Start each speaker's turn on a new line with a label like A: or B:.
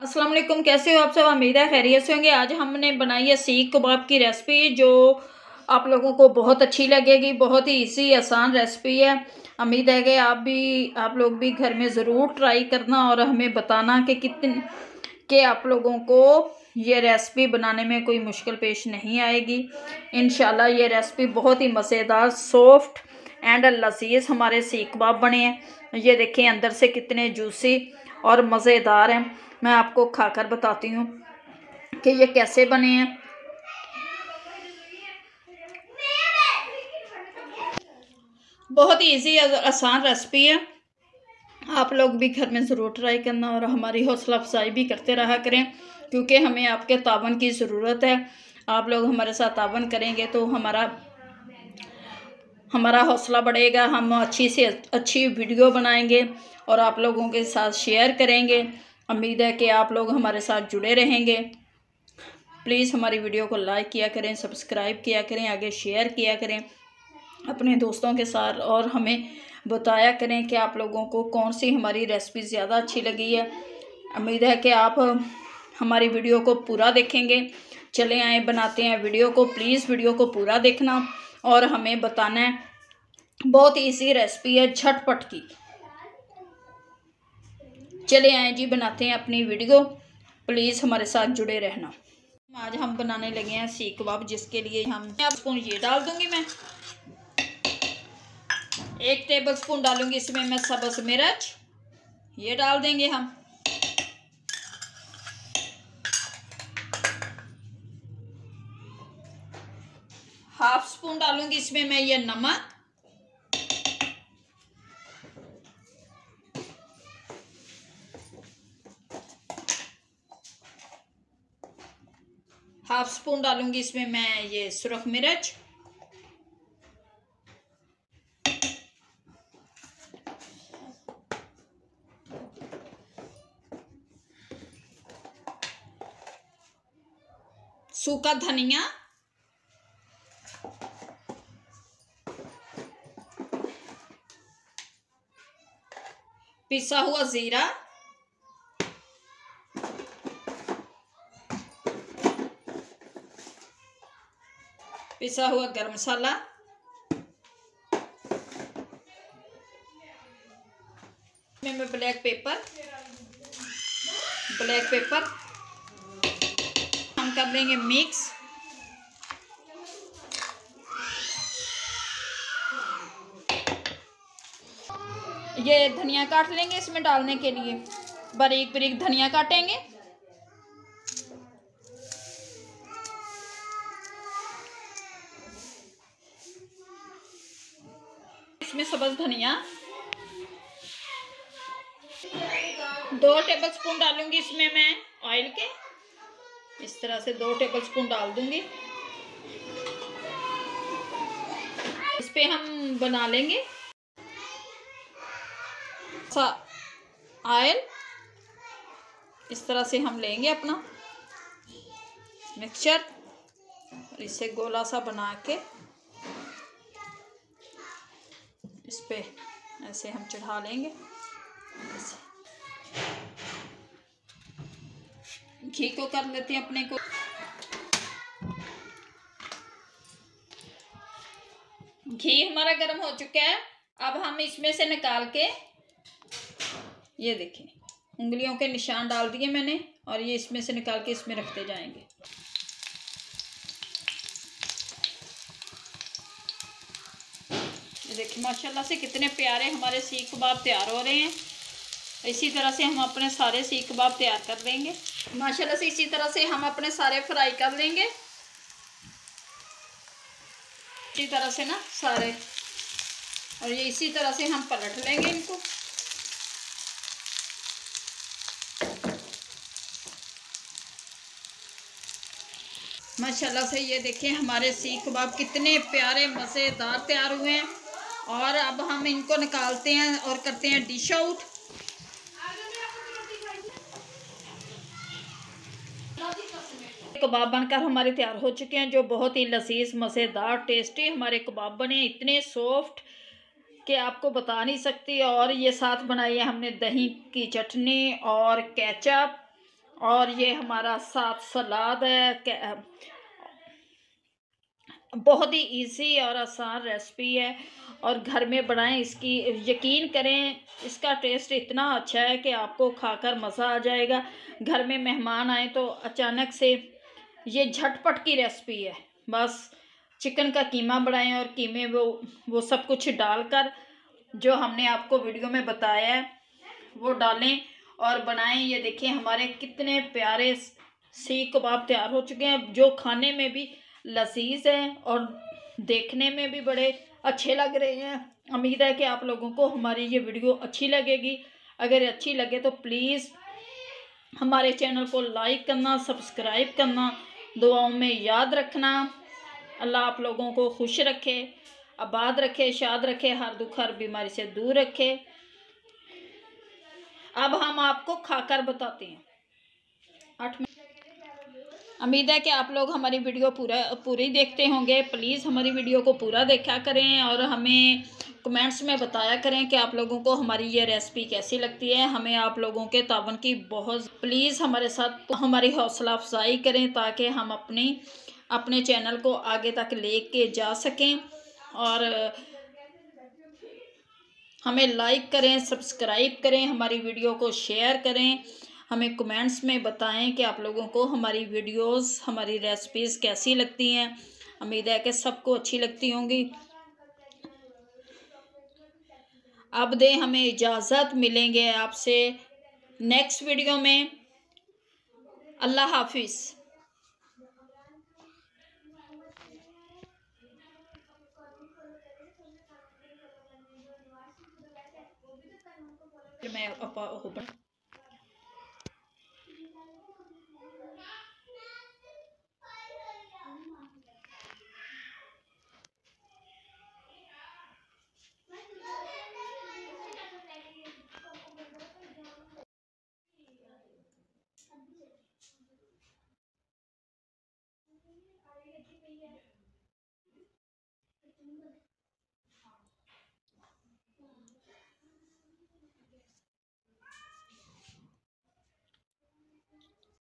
A: वालेकुम, कैसे हो आप सब? उम्मीद है खैरियत से होंगे। आज हमने बनाई है सीख कबाब की रेसिपी, जो आप लोगों को बहुत अच्छी लगेगी, बहुत ही इजी आसान रेसिपी है। उम्मीद है कि आप भी, आप लोग भी घर में ज़रूर ट्राई करना और हमें बताना कि कितने, कि आप लोगों को ये रेसिपी बनाने में कोई मुश्किल पेश नहीं आएगी। इन ये रेसिपी बहुत ही मज़ेदार सॉफ्ट एंड लजीज हमारे सीख कबाब बने हैं। ये देखें अंदर से कितने जूसी और मज़ेदार हैं। मैं आपको खाकर बताती हूँ कि ये कैसे बने हैं। बहुत इजी आसान रेसिपी है। आप लोग भी घर में ज़रूर ट्राई करना और हमारी हौसला अफजाई भी करते रहा करें, क्योंकि हमें आपके तावन की ज़रूरत है। आप लोग हमारे साथ तावन करेंगे तो हमारा हमारा हौसला बढ़ेगा, हम अच्छी से अच्छी वीडियो बनाएँगे और आप लोगों के साथ शेयर करेंगे। उम्मीद है कि आप लोग हमारे साथ जुड़े रहेंगे। प्लीज़ हमारी वीडियो को लाइक किया करें सब्सक्राइब किया करें, आगे शेयर किया करें। अपने दोस्तों के साथ और हमें बताया करें कि आप लोगों को कौन सी हमारी रेसिपी ज़्यादा अच्छी लगी है। उम्मीद है कि आप हमारी वीडियो को पूरा देखेंगे। चले आए, बनाते हैं वीडियो को। प्लीज़ वीडियो को पूरा देखना और हमें बताना है। बहुत ईजी रेसिपी है, झटपट की। चले आए जी, बनाते हैं अपनी वीडियो। प्लीज़ हमारे साथ जुड़े रहना। आज हम बनाने लगे हैं सीख कबाब, जिसके लिए हम स्पून ये डाल दूँगी मैं। एक टेबल स्पून डालूँगी इसमें मैं सबस मिर्च। ये डाल देंगे हम। हाफ़ स्पून डालूँगी इसमें मैं ये नमक। हाफ़ स्पून डालूँगी इसमें मैं ये सुरख मिर्च। सूखा धनिया। पिसा हुआ ज़ीरा। पिसा हुआ गरम मसाला। में ब्लैक पेपर ब्लैक पेपर, हम कर देंगे मिक्स। ये धनिया काट लेंगे इसमें डालने के लिए। बारीक बारीक धनिया काटेंगे। इसमें सब्ज धनिया। दो टेबल स्पून डालूँगी इसमें मैं ऑयल के। इस तरह से दो टेबल स्पून डाल दूँगी। इस पे हम बना लेंगे। ऑयल इस तरह से हम लेंगे अपना। मिक्सचर इसे गोला सा बना के। इस पे ऐसे हम चढ़ा लेंगे। घी को कर लेते हैं अपने को। घी हमारा गर्म हो चुका है। अब हम इसमें से निकाल के ये देखें। उंगलियों के निशान डाल दिए मैंने और ये इसमें से निकाल के इसमें रखते जाएँगे। देखिए, माशाल्लाह से कितने प्यारे हमारे सीख कबाब तैयार हो रहे हैं। इसी तरह से हम अपने सारे सीख कबाब तैयार कर देंगे माशाल्लाह से इसी तरह से हम अपने सारे फ्राई कर लेंगे। इसी तरह से ना सारे, और ये इसी तरह से हम पलट लेंगे इनको। माशाल्लाह से ये देखें हमारे सीख कबाब कितने प्यारे, मज़ेदार तैयार हुए हैं। और अब हम इनको निकालते हैं और करते हैं डिश आउट कबाब बनकर हमारे तैयार हो चुके हैं, जो बहुत ही लजीज, मज़ेदार टेस्टी हमारे कबाब बने इतने सॉफ्ट कि आपको बता नहीं सकती। और ये साथ बनाई है हमने दही की चटनी और केचप और ये हमारा साथ सलाद है बहुत ही इजी और आसान रेसिपी है और घर में बनाएँ इसकी। यकीन करें, इसका टेस्ट इतना अच्छा है कि आपको खाकर मज़ा आ जाएगा। घर में मेहमान आए तो अचानक से ये झटपट की रेसिपी है। बस चिकन का कीमा बनाएँ और कीमे वो वो सब कुछ डालकर जो हमने आपको वीडियो में बताया है, वो डालें और बनाएँ। ये देखिए, हमारे कितने प्यारे सीख कबाब तैयार हो चुके हैं। जो खाने में भी लजीज हैं और देखने में भी बड़े अच्छे लग रहे हैं। उम्मीद है कि आप लोगों को हमारी ये वीडियो अच्छी लगेगी। अगर अच्छी लगे तो प्लीज़ हमारे चैनल को लाइक करना, सब्सक्राइब करना, दुआओं में याद रखना। अल्लाह आप लोगों को खुश रखे, आबाद रखे, शाद रखे, हर दुख, हर बीमारी से दूर रखे। अब हम आपको खाकर बताते हैं। आठ उम्मीद है कि आप लोग हमारी वीडियो पूरा, पूरी देखते होंगे। प्लीज़ हमारी वीडियो को पूरा देखा करें और हमें कमेंट्स में बताया करें कि आप लोगों को हमारी ये रेसिपी कैसी लगती है। हमें आप लोगों के तावन की बहुत प्लीज़ हमारे साथ हमारी हौसला अफजाई करें ताकि हम अपनी, अपने चैनल को आगे तक ले के जा सकें और हमें लाइक करें सब्सक्राइब करें, हमारी वीडियो को शेयर करें। हमें कमेंट्स में बताएँ कि आप लोगों को हमारी वीडियोस हमारी रेसिपीज़ कैसी लगती हैं। उम्मीद है कि सबको अच्छी लगती होंगी। अब दे हमें इजाज़त, मिलेंगे आपसे नेक्स्ट वीडियो में। अल्लाह हाफिज़। मैं 天，真的。